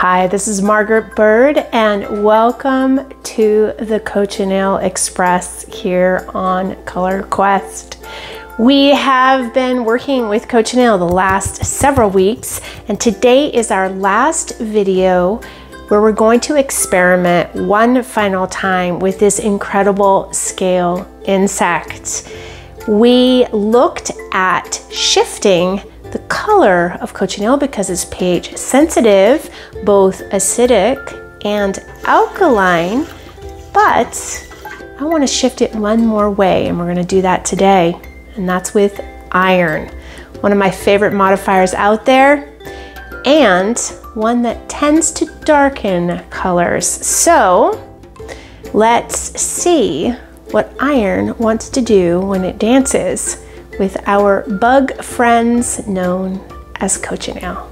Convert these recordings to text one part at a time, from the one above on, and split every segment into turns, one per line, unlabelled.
Hi, this is Margaret Byrd, and welcome to the Cochineal Express here on Color Quest. We have been working with Cochineal the last several weeks, and today is our last video where we're going to experiment one final time with this incredible scale insect. We looked at shifting the color of cochineal because it's pH sensitive, both acidic and alkaline, but I want to shift it one more way and we're going to do that today and that's with iron. One of my favorite modifiers out there and one that tends to darken colors. So let's see what iron wants to do when it dances with our bug friends known as cochineal.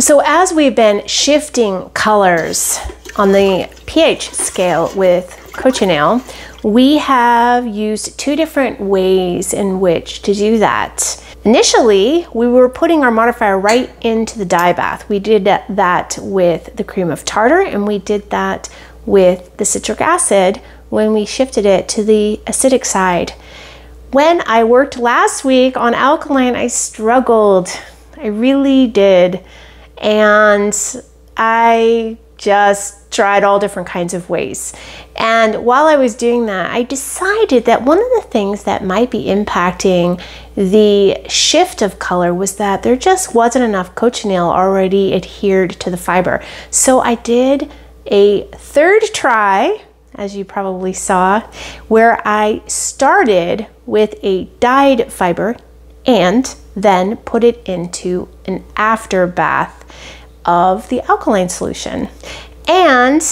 So as we've been shifting colors on the pH scale with cochineal, we have used two different ways in which to do that. Initially, we were putting our modifier right into the dye bath. We did that with the cream of tartar and we did that with the citric acid when we shifted it to the acidic side. When I worked last week on alkaline, I struggled. I really did. And I just tried all different kinds of ways. And while I was doing that, I decided that one of the things that might be impacting the shift of color was that there just wasn't enough cochineal already adhered to the fiber. So I did a third try, as you probably saw, where I started with a dyed fiber and then put it into an after bath of the alkaline solution. And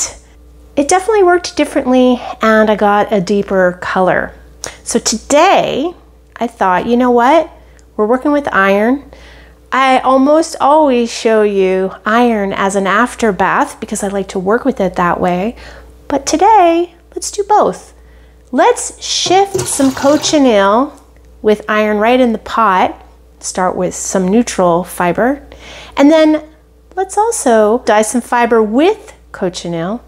it definitely worked differently and I got a deeper color. So today I thought, you know what? We're working with iron. I almost always show you iron as an after bath because I like to work with it that way. But today, let's do both. Let's shift some cochineal with iron right in the pot. Start with some neutral fiber. And then let's also dye some fiber with cochineal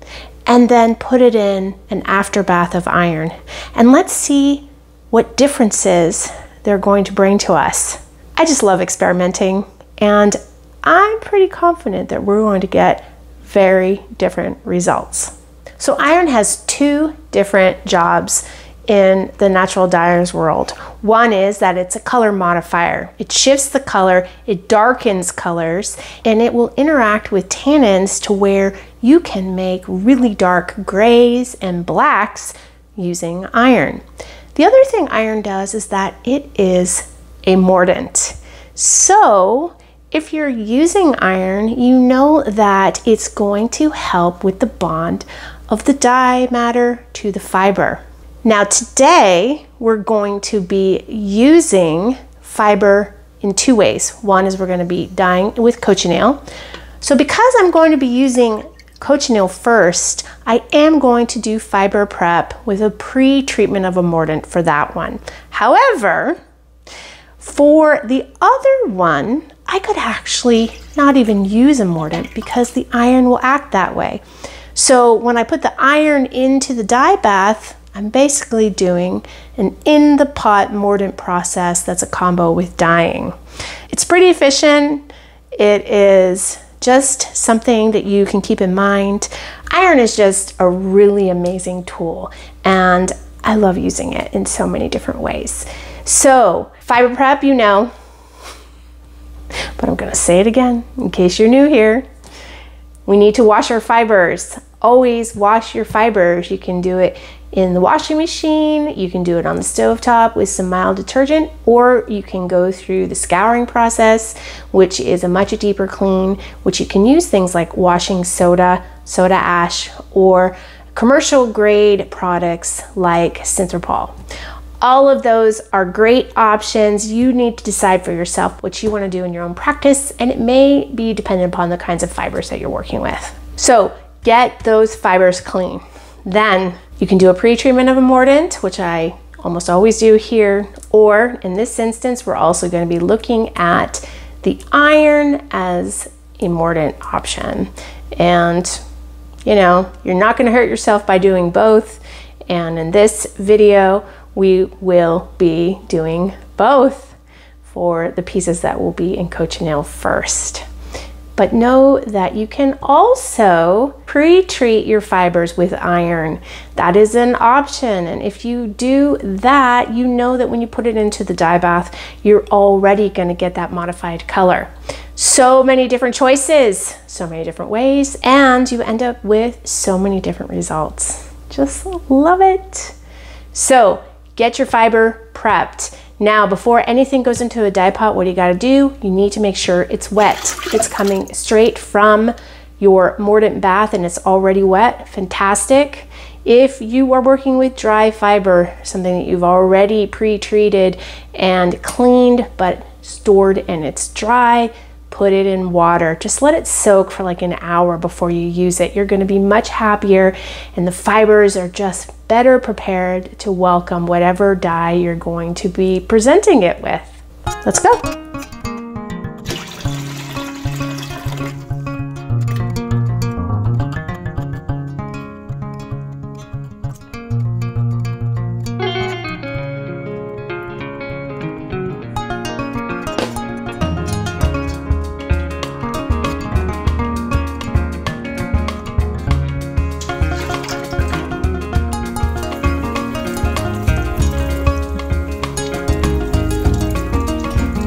and then put it in an afterbath of iron. And let's see what differences they're going to bring to us. I just love experimenting and I'm pretty confident that we're going to get very different results. So iron has two different jobs in the natural dyers world. One is that it's a color modifier. It shifts the color, it darkens colors, and it will interact with tannins to where you can make really dark grays and blacks using iron. The other thing iron does is that it is a mordant. So if you're using iron, you know that it's going to help with the bond of the dye matter to the fiber. Now today we're going to be using fiber in two ways. One is we're going to be dyeing with cochineal. So because I'm going to be using cochineal first, I am going to do fiber prep with a pre-treatment of a mordant for that one. However, for the other one, I could actually not even use a mordant because the iron will act that way. So when I put the iron into the dye bath, I'm basically doing an in the pot mordant process that's a combo with dyeing. It's pretty efficient. It is just something that you can keep in mind. Iron is just a really amazing tool and I love using it in so many different ways. So fiber prep, you know, but I'm gonna say it again in case you're new here. We need to wash our fibers. Always wash your fibers. You can do it in the washing machine, you can do it on the stove top with some mild detergent, or you can go through the scouring process, which is a much deeper clean, which you can use things like washing soda, soda ash, or commercial grade products like Synthrapol. All of those are great options. You need to decide for yourself what you want to do in your own practice, and it may be dependent upon the kinds of fibers that you're working with. So get those fibers clean. Then you can do a pre-treatment of a mordant, which I almost always do here, or in this instance, we're also going to be looking at the iron as a mordant option. And you know, you're not going to hurt yourself by doing both. And in this video, we will be doing both for the pieces that will be in cochineal first. But know that you can also pre-treat your fibers with iron. That is an option. And if you do that, you know that when you put it into the dye bath, you're already gonna get that modified color. So many different choices, so many different ways, and you end up with so many different results. Just love it. So get your fiber prepped. Now, before anything goes into a dye pot, what do you gotta do? You need to make sure it's wet. It's coming straight from your mordant bath and it's already wet, fantastic. If you are working with dry fiber, something that you've already pre-treated and cleaned but stored and it's dry, put it in water. Just let it soak for like an hour before you use it. You're going to be much happier and the fibers are just better prepared to welcome whatever dye you're going to be presenting it with. Let's go.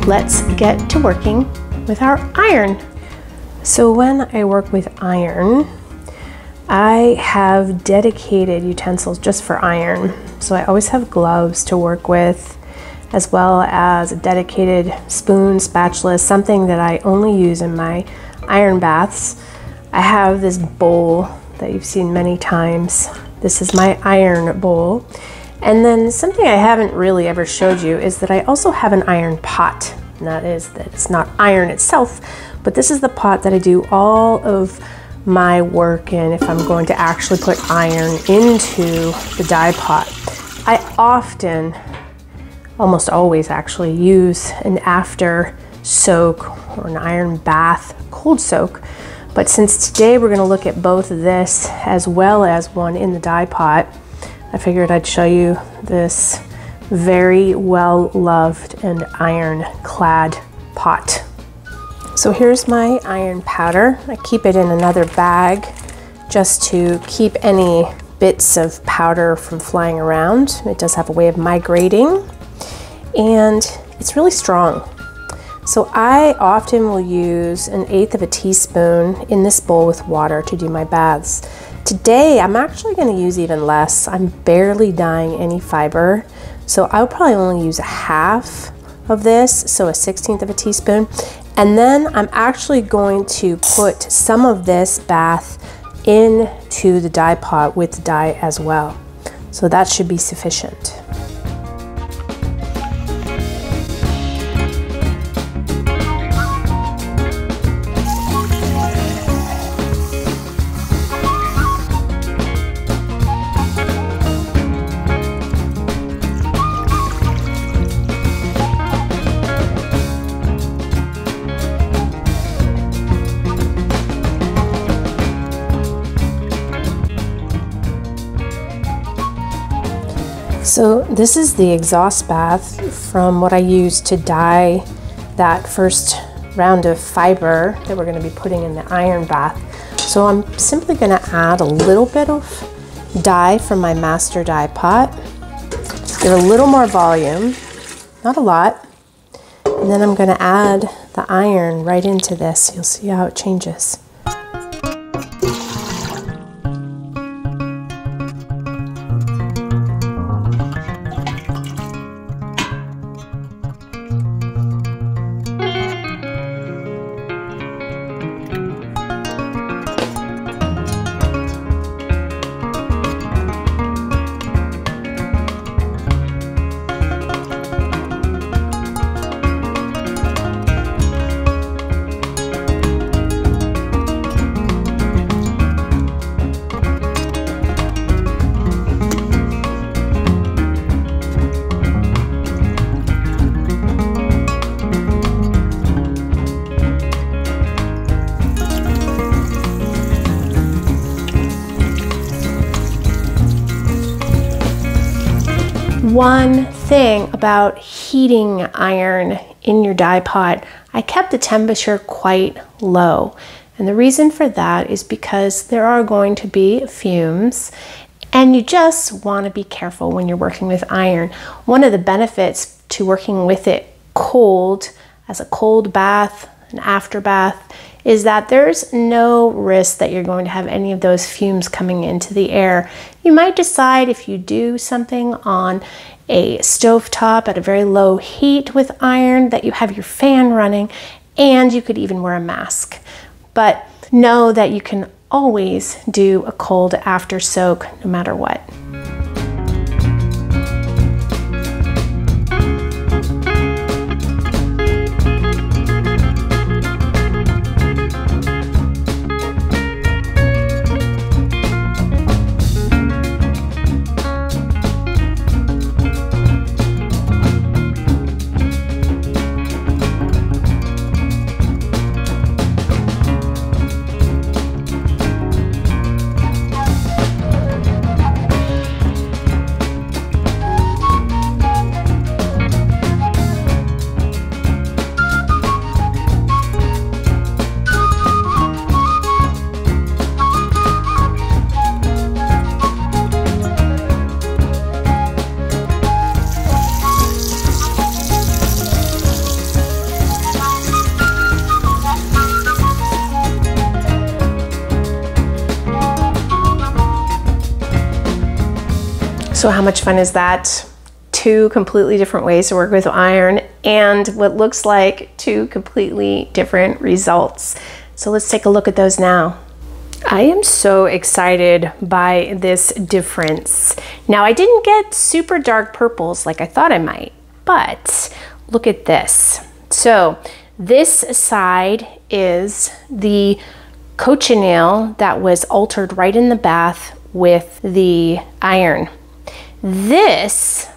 Let's get to working with our iron. So when I work with iron, I have dedicated utensils just for iron. So I always have gloves to work with, as well as a dedicated spoon, spatula, something that I only use in my iron baths. I have this bowl that you've seen many times. This is my iron bowl. And then something I haven't really ever showed you is that I also have an iron pot. And that is that it's not iron itself, but this is the pot that I do all of my work in if I'm going to actually put iron into the dye pot. I often, almost always actually, use an after soak or an iron bath cold soak. But since today we're gonna look at both this as well as one in the dye pot, I figured I'd show you this very well loved and iron clad pot. So here's my iron powder. I keep it in another bag just to keep any bits of powder from flying around. It does have a way of migrating and it's really strong. So I often will use an eighth of a teaspoon in this bowl with water to do my baths. Today, I'm actually gonna use even less. I'm barely dyeing any fiber. So I'll probably only use a half of this, so a 16th of a teaspoon. And then I'm actually going to put some of this bath into the dye pot with the dye as well. So that should be sufficient. This is the exhaust bath from what I used to dye that first round of fiber that we're going to be putting in the iron bath. So I'm simply going to add a little bit of dye from my master dye pot. Give a little more volume, not a lot. And then I'm going to add the iron right into this. You'll see how it changes. One thing about heating iron in your dye pot, I kept the temperature quite low. And the reason for that is because there are going to be fumes and you just want to be careful when you're working with iron. One of the benefits to working with it cold, as a cold bath, an after bath, is that there's no risk that you're going to have any of those fumes coming into the air. You might decide if you do something on a stove top at a very low heat with iron that you have your fan running and you could even wear a mask. But know that you can always do a cold after soak no matter what. So how much fun is that? Two completely different ways to work with iron and what looks like two completely different results. So let's take a look at those now. I am so excited by this difference. Now I didn't get super dark purples like I thought I might, but look at this. So this side is the cochineal that was altered right in the bath with the iron. This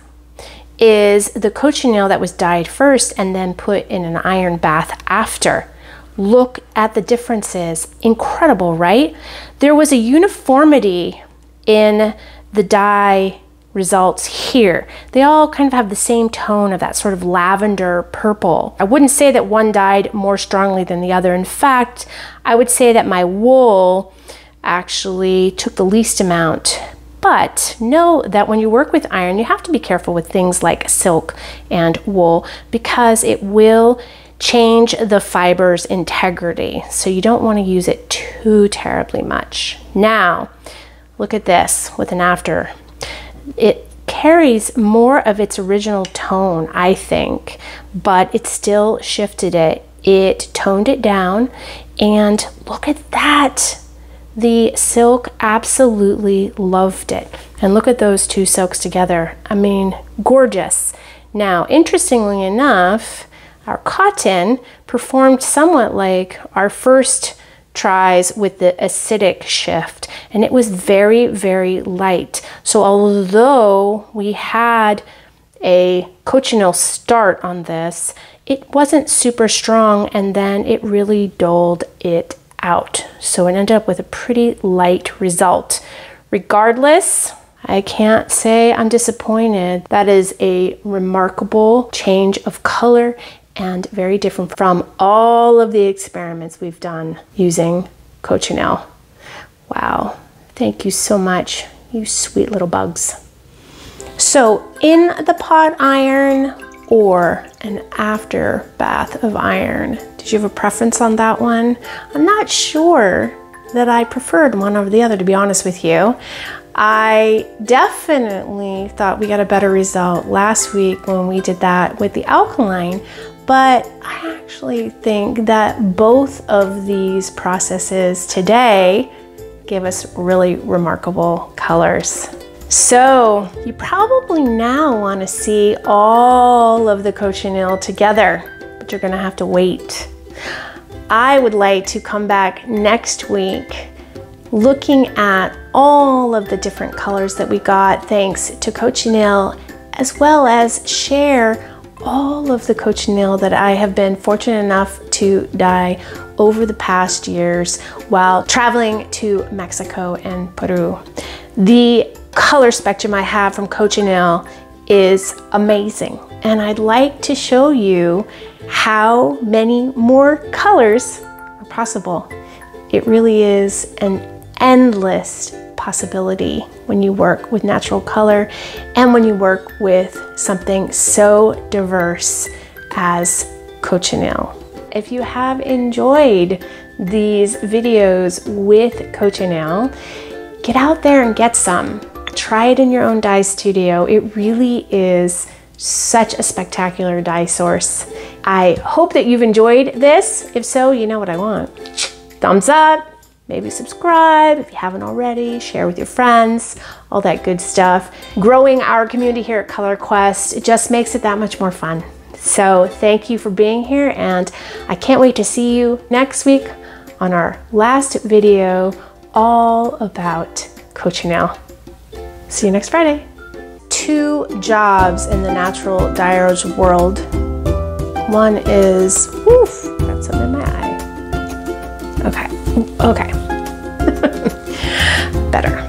is the cochineal that was dyed first and then put in an iron bath after. Look at the differences. Incredible, right? There was a uniformity in the dye results here. They all kind of have the same tone of that sort of lavender purple. I wouldn't say that one dyed more strongly than the other. In fact, I would say that my wool actually took the least amount but know that when you work with iron, you have to be careful with things like silk and wool because it will change the fiber's integrity. So you don't want to use it too terribly much. Now, look at this with an after. It carries more of its original tone, I think, but it still shifted it. It toned it down and look at that. The silk absolutely loved it. And look at those two silks together. I mean, gorgeous. Now, interestingly enough, our cotton performed somewhat like our first tries with the acidic shift and it was very very light so although we had a cochineal start on this it wasn't super strong and then it really dulled it out. So it ended up with a pretty light result. Regardless, I can't say I'm disappointed. That is a remarkable change of color and very different from all of the experiments we've done using cochineal. Wow, thank you so much, you sweet little bugs. So in the pot iron or an after bath of iron, did you have a preference on that one? I'm not sure that I preferred one over the other, to be honest with you. I definitely thought we got a better result last week when we did that with the alkaline, but I actually think that both of these processes today gave us really remarkable colors. So you probably now want to see all of the cochineal together, but you're gonna have to wait I would like to come back next week looking at all of the different colors that we got thanks to Cochineal, as well as share all of the cochineal that I have been fortunate enough to dye over the past years while traveling to Mexico and Peru. The color spectrum I have from cochineal is amazing. And I'd like to show you how many more colors are possible. It really is an endless possibility when you work with natural color and when you work with something so diverse as cochineal. If you have enjoyed these videos with cochineal, get out there and get some. Try it in your own dye studio. It really is such a spectacular dye source. I hope that you've enjoyed this. If so, you know what I want. Thumbs up, maybe subscribe if you haven't already, share with your friends, all that good stuff. Growing our community here at Color Quest, just makes it that much more fun. So thank you for being here and I can't wait to see you next week on our last video all about cochineal. See you next Friday. Two jobs in the natural dyer's world. One is, woof, got some in my eye. Okay, okay. Better.